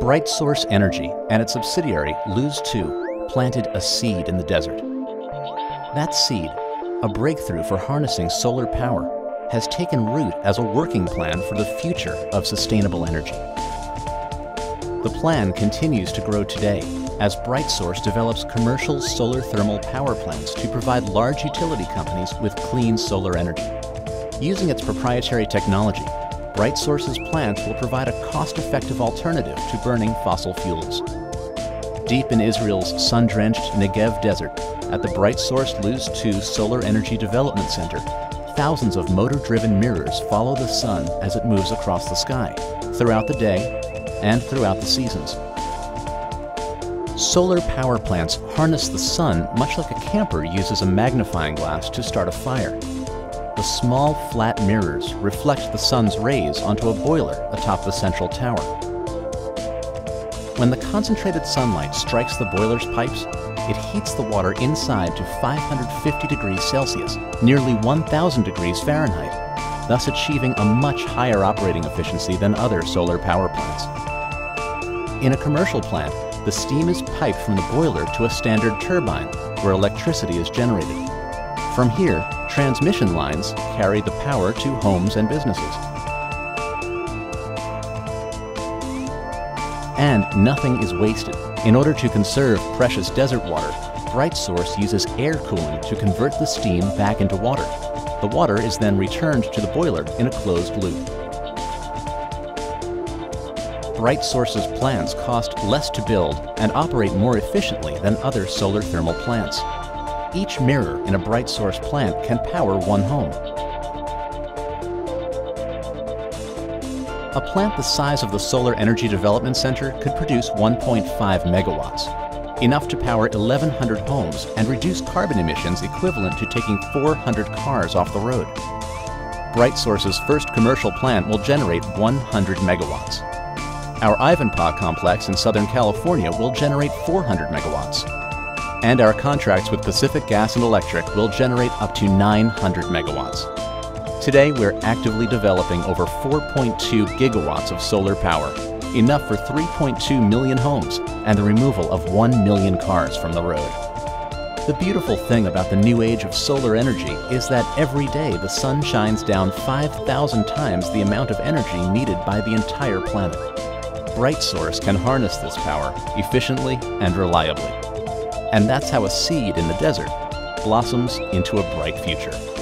BrightSource Energy and its subsidiary, Luz 2, planted a seed in the desert. That seed, a breakthrough for harnessing solar power, has taken root as a working plan for the future of sustainable energy. The plan continues to grow today as BrightSource develops commercial solar thermal power plants to provide large utility companies with clean solar energy. Using its proprietary technology, BrightSource's plants will provide a cost-effective alternative to burning fossil fuels. Deep in Israel's sun-drenched Negev desert, at the BrightSource Luz 2 Solar Energy Development Center, thousands of motor-driven mirrors follow the sun as it moves across the sky, throughout the day and throughout the seasons. Solar power plants harness the sun much like a camper uses a magnifying glass to start a fire. The small, flat mirrors reflect the sun's rays onto a boiler atop the central tower. When the concentrated sunlight strikes the boiler's pipes, it heats the water inside to 550 degrees Celsius, nearly 1,000 degrees Fahrenheit, thus achieving a much higher operating efficiency than other solar power plants. In a commercial plant, the steam is piped from the boiler to a standard turbine, where electricity is generated. From here, transmission lines carry the power to homes and businesses. And nothing is wasted. In order to conserve precious desert water, BrightSource uses air cooling to convert the steam back into water. The water is then returned to the boiler in a closed loop. BrightSource's plants cost less to build and operate more efficiently than other solar thermal plants. Each mirror in a BrightSource plant can power one home. A plant the size of the Solar Energy Development Center could produce 1.5 megawatts, enough to power 1,100 homes and reduce carbon emissions equivalent to taking 400 cars off the road. BrightSource's first commercial plant will generate 100 megawatts. Our Ivanpah complex in Southern California will generate 400 megawatts. And our contracts with Pacific Gas and Electric will generate up to 900 megawatts. Today, we're actively developing over 4.2 gigawatts of solar power, enough for 3.2 million homes and the removal of 1 million cars from the road. The beautiful thing about the new age of solar energy is that every day the sun shines down 5,000 times the amount of energy needed by the entire planet. BrightSource can harness this power efficiently and reliably. And that's how a seed in the desert blossoms into a bright future.